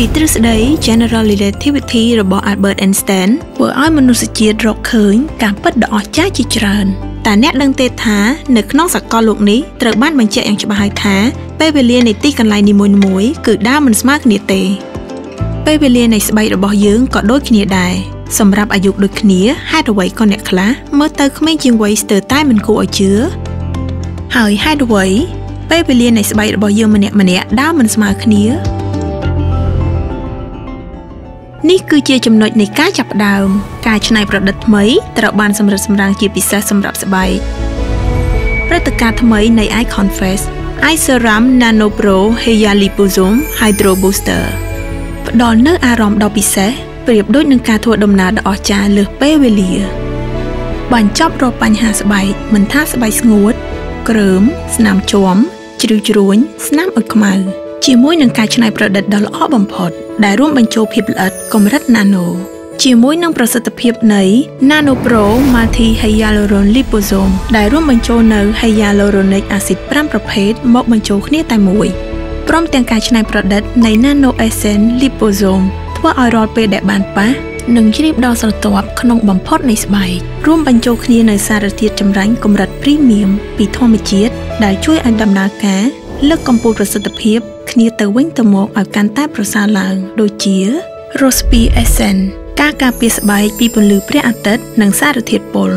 ពីទ្រឹស្ដី General Relativity របស់ Albert Einstein ធ្វើឲ្យមនុស្សជាតិរកឃើញការពិតដ៏អស្ចារ្យជាច្រើនតែអ្នកដឹងទេថានៅក្នុងសកលលោកនេះត្រូវបានបញ្ជាក់យ៉ាងច្បាស់ហើយថាពេលវេលានៃទីកន្លែងនីមួយៗគឺដើមមិនស្មើគ្នាទេពេលវេលានៃស្បែករបស់យើងក៏ដូចគ្នាដែរសម្រាប់អាយុដូចគ្នាហេតុអ្វីក៏អ្នកខ្លះមើលទៅក្មេងជាងវ័យស្ទើរតែមិនគួរឲ្យជឿហើយហេតុអ្វីពេលវេលានៃស្បែករបស់យើងម្នាក់ម្នាក់ដើមមិនស្មើគ្នា នេះគឺជាចំណុចនៃការចាប់ផ្ដើម ការច្នៃប្រឌិតថ្មីត្រូវបានសម្រិតសម្រាំងជាពិសេសសម្រាប់ស្បែកព្រឹត្តិការណ៍ថ្មីនៃ Icon Face Iceram Nano Pro Hair Liposome Hydro Booster ផ្ដល់នូវអារម្មណ៍ដ៏ពិសេសប្រៀបដូចនឹងការធ្វើដំណើរដ៏អស្ចារ្យលើសពេលវេលាបញ្ចប់រាល់បញ្ហាស្បែកមិនថាស្បែកស្ងួត ក្រើម ស្នាមជាំជ្រីវជ្រួញស្នាមអុចខ្មៅ ជាមួយនឹងការច្នៃប្រឌិតដ៏ល្អបំផុត ដែលរួមបញ្ចូលភាពល្អិតកម្រិត Nano ជាមួយនឹងប្រសិទ្ធភាពនៃ Nano Pro Multi Hyaluronic Liposome ដែលរួមបញ្ចូលនៅ Hyaluronic Acid 5ប្រភេទមកបញ្ចូលគ្នាតែមួយព្រមទាំងការច្នៃប្រឌិតនៃ Nano Essence Liposome ធ្វើឲ្យរាល់ពេលដែលបានប៉ះនឹងជ្រាបដល់ស្រទាប់ក្នុងបំផុតនៃស្បែករួមបញ្ចូលគ្នានៅសារធាតុចម្រាញ់កម្រិតព្រីមៀមពីធម្មជាតិដែលជួយឲ្យដំណើរការលើកកម្ពស់ប្រសិទ្ធភាព គ្នាទៅវិញទៅមកឲ្យកាន់តែប្រសើរឡើង ដូចជា Rospi Essence ការការពារស្បែកពីពន្លឺព្រះអាទិត្យនិងសារធាតុពុល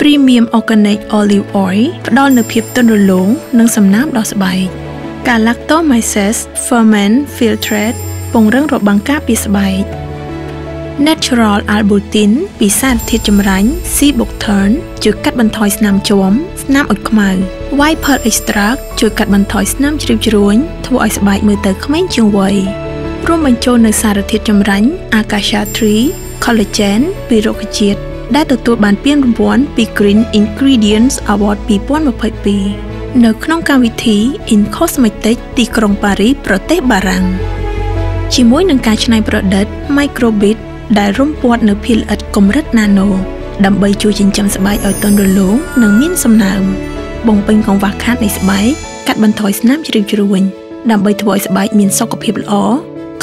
Premium Organic Olive Oil ផ្ដល់នូវភាពទន់រលោងនិងសំណើមដល់ស្បែក Galactomyces Ferment Filtrate ពង្រឹងរបាំងការពារស្បែក Natural Albutin ពីសារធាតុចម្រាញ់ Ciboturn ជួយកាត់បន្ថយស្នាមជាំស្នាមអុចខ្មៅ White Pearl Extract ជួយកាត់បន្ថយស្នាមជ្រីវជ្រួញធ្វើឲ្យស្បែកមើលទៅក្មេងជាងវ័យរួមបញ្ចូលនូវសារធាតុចម្រាញ់ Acacia Tree Collagen ពីរុក្ខជាតិដែលទទួលបានពានរង្វាន់ពី Green Ingredients Award 2022នៅក្នុងកម្មវិធី In Cosmetics ទីក្រុងប៉ារីសប្រទេសបារាំងជាមួយនឹងការច្នៃប្រឌិត Microbit ដែលរុំព័ទ្ធនៅភាគល្អិតកម្រិតណាណូដើម្បីជួយចិញ្ចឹមស្បែកឲ្យទន់រលោងនិងមានសំណើមបំពេញកង្វះខាតនៃស្បែកកាត់បន្ថយស្នាមជ្រីវជ្រួញដើម្បីធ្វើឲ្យស្បែកមានសុខភាពល្អ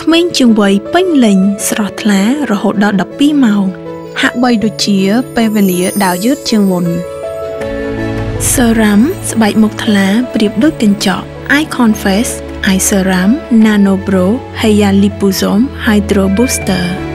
ក្មេងជាងវ័យពេញលេញស្រស់ថ្លារហូតដល់12ម៉ោងហាក់បីដូចជាពេលវេលាដើរយឺតជាងមុន Serum ស្បែកមុខថ្លាប្រៀបដូចកញ្ចក់ Icon Face Eye Serum Nano Pro Hair Liposome Hydro Booster